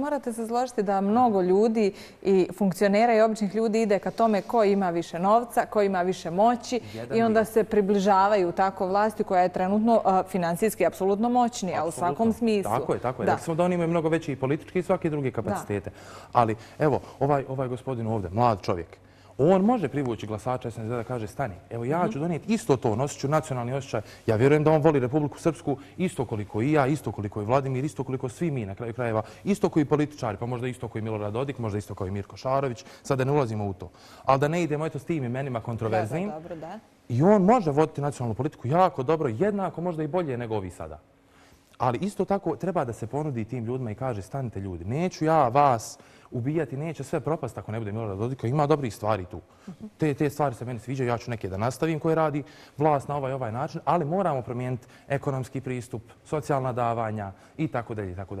morate se složiti da mnogo ljudi i funkcionera i običnih ljudi ide ka tome ko ima više novca, ko ima više moći i onda se približavaju tako vlasti koja je trenutno financijski apsolutno moćnija u svakom smislu. Tako je, tako je. Rekli smo da oni imaju mnogo veći i politički i svake druge kapacitete. Ali evo, ovaj, ovaj gospodin ovdje, mlad čovjek, on može privući glasača SNZ da kaže stani, evo ja ću donijeti isto to, nosit ću nacionalni osjećaj. Ja vjerujem da on voli Republiku Srpsku isto koliko i ja, isto koliko i Vladimir, isto koliko svi mi na kraju krajeva, isto koji političari, pa možda isto koji Milorad Dodik, možda isto koji Mirko Šarović, sad da ne ulazimo u to. Ali da ne idemo eto s tim imenima kontroverznim. I on može voditi nacionalnu politiku jako dobro, jednako možda i bolje nego ovi sada. Ali isto tako treba da se ponudi tim ljudima i kaže stanite ljudi, neću ja vas ubijati, neće sve propast ako ne bude Milorad Dodika. Ima dobrih stvari tu. Te, te stvari se meni sviđaju, ja ću neke da nastavim koje radi vlast na ovaj ovaj način, ali moramo promijeniti ekonomski pristup, socijalna davanja i tako dalje i tako dalje.